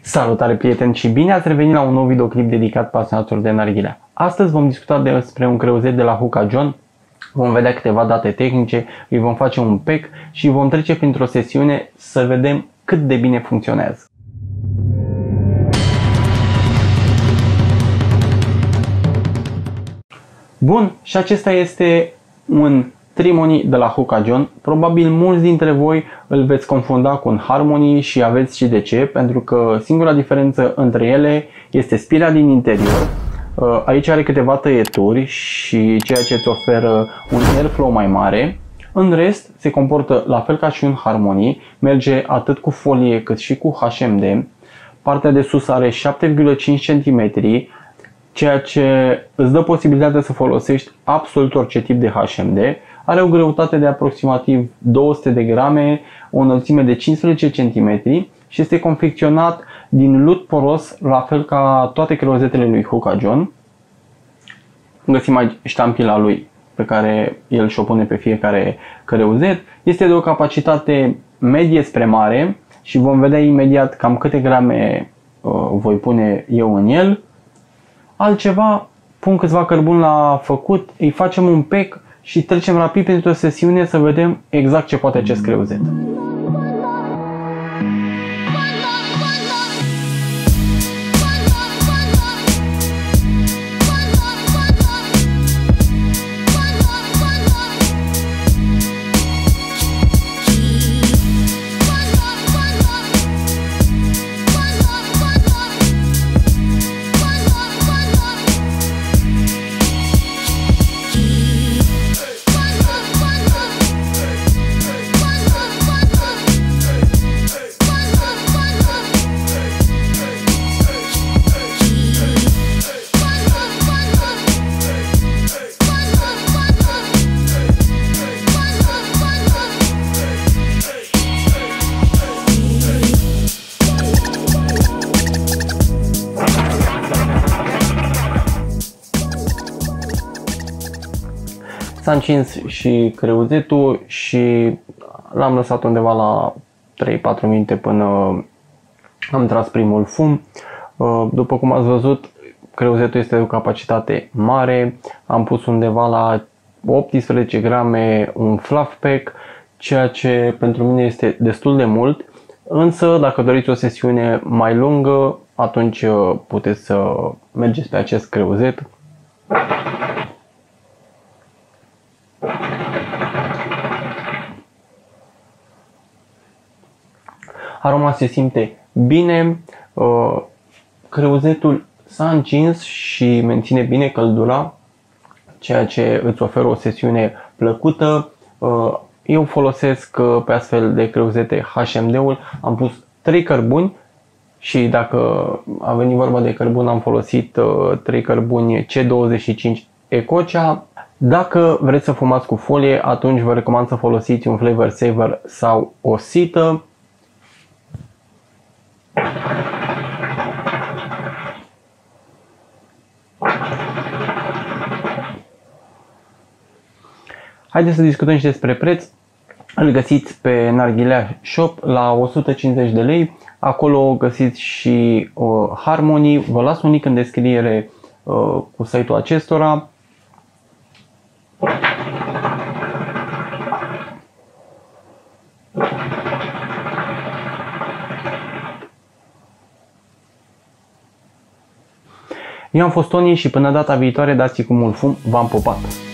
Salutare prieteni și bine ați revenit la un nou videoclip dedicat pasionaților de narghilea. Astăzi vom discuta despre un creuzet de la Huca John, vom vedea câteva date tehnice, îi vom face un pack și vom trece printr-o sesiune să vedem cât de bine funcționează. Bun, și acesta este un Trimony de la Hoka John. Probabil mulți dintre voi îl veți confunda cu un Harmony și aveți și de ce, pentru că singura diferență între ele este spirea din interior. Uh, aici are câteva tăieturi și ceea ce îți oferă un airflow mai mare. În rest, se comportă la fel ca și un Harmony, merge atât cu folie cât și cu HMD. Partea de sus are 7,5 cm, ceea ce îți dă posibilitatea să folosești absolut orice tip de HMD. Are o greutate de aproximativ 200 de grame, o înălțime de 15 cm și este confecționat din lut poros, la fel ca toate creozetele lui Hoka John. Găsim aici ștampila lui pe care el și-o pune pe fiecare creuzet. Este de o capacitate medie spre mare și vom vedea imediat cam câte grame uh, voi pune eu în el. Altceva, pun câțiva cărbuni la făcut, îi facem un pack și trecem rapid printr-o sesiune să vedem exact ce poate acest creuzet. S-a încins și creuzetul și l-am lăsat undeva la 3-4 minute până am tras primul fum. Uh, după cum ați văzut, creuzetul este de o capacitate mare. Am pus undeva la 18 grame un fluff pack, ceea ce pentru mine este destul de mult. Însă, dacă doriți o sesiune mai lungă, atunci uh, puteți să mergeți pe acest creuzet. Aroma se simte bine, uh, creuzetul s-a încins și menține bine căldura, ceea ce îți oferă o sesiune plăcută. Uh, eu folosesc uh, pe astfel de creuzete HMD-ul, am pus 3 cărbuni și dacă a venit vorba de cărbun am folosit 3 cărbuni C25 Ecocea. Dacă vreți să fumați cu folie, atunci vă recomand să folosiți un Flavor Saver sau o sită. Haideți să discutăm și despre preț. Îl găsiți pe Narghilea Shop la 150 de lei. Acolo găsiți și uh, Harmony. Vă las un link în descriere uh, cu site-ul acestora. Eu am fost Tony și până data viitoare dați cu mult fum, v-am popat!